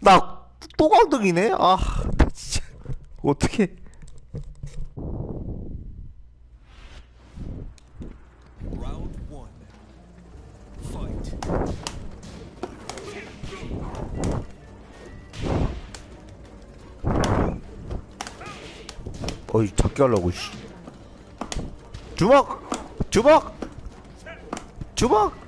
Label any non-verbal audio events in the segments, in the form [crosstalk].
나 또 강등이네? 아, 나 진짜. 어떻게. 어이, 작게 하려고, 씨. 주먹! 주먹! 주먹!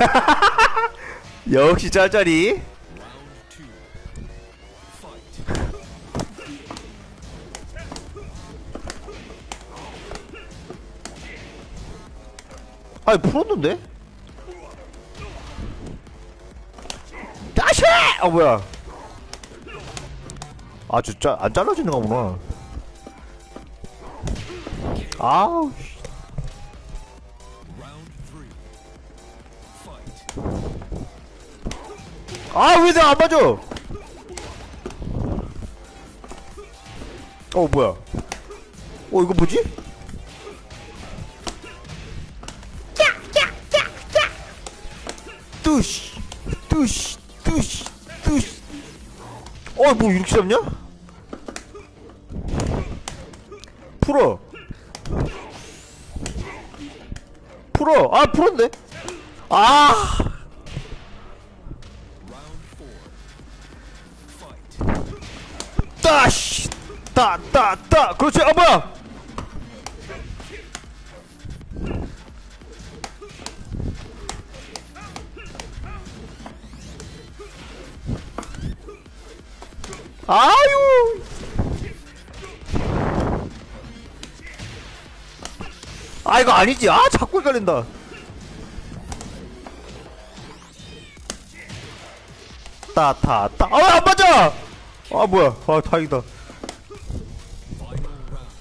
[laughs] 역시 짤짤이 Round two. Fight. 아니 풀었는데? 다시! 아 뭐야 아 진짜 안 잘라지는 거구나 아우 아왜 내가 안 맞아? 어 뭐야? 어 이거 뭐지? 뚜시 뚜시 뚜시 뚜시. 어뭐 이렇게 잡냐? 풀어. 풀어. 아 풀었네. 아 따시 따따따 그렇지 아 뭐야 아유. 아 이거 아니지. 아 자꾸 헷갈린다. 따따따 아안 맞아 아 뭐야 아 다행이다.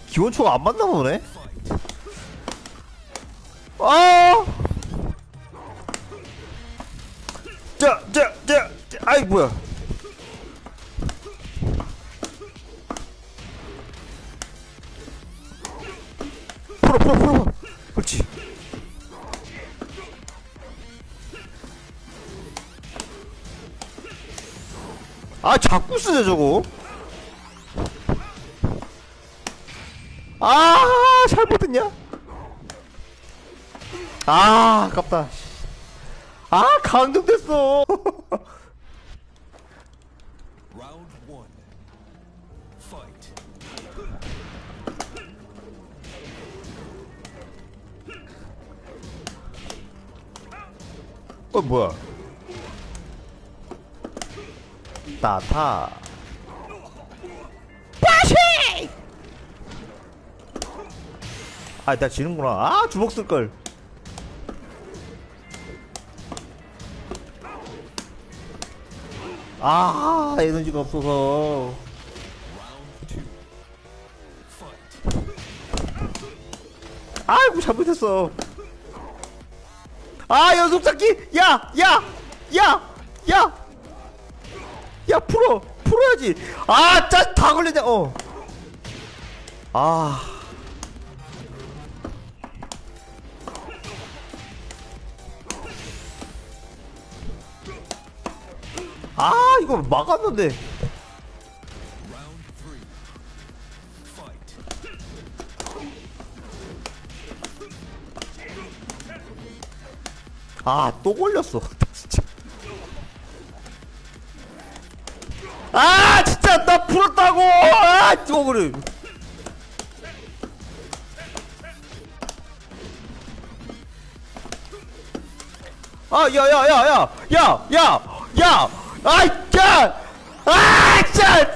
기원초가 안 맞나 보네. 아 자, 자, 자, 자, 아이 뭐야 풀어 풀어 풀어 아 자꾸 쓰네 저거 아 잘못했냐 아 아깝다 아. Fight. 어 뭐야 따타. 빠시! 아 나 지는구나. 아 주먹 쓸걸. 아 에너지가 없어서. 아이고 잘못했어. 아 연속 잡기! 야 야 야 야 야야 풀어. 풀어야지. 아짜다 걸리네. 어아. 아 이거 막았는데. 아 또 걸렸어 아 진짜 나 풀었다고. 아 그래 아야 야 야 야 야 야 야. 아이 야. 아, 진짜